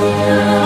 Yeah.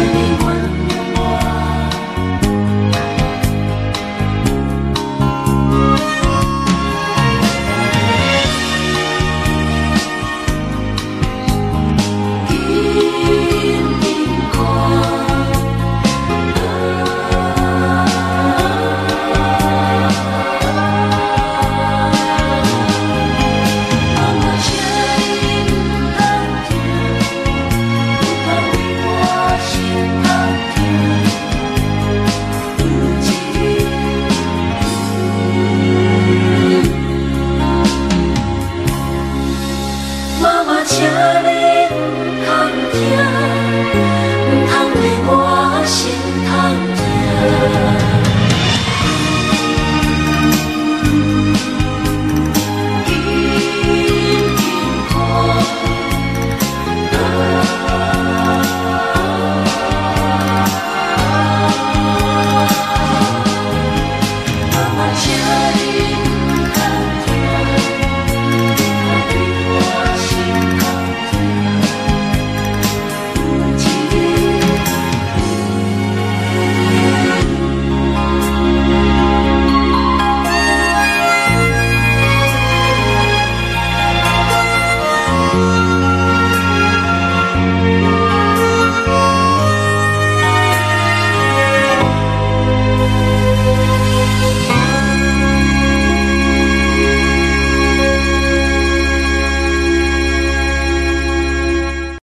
是你温柔。shining.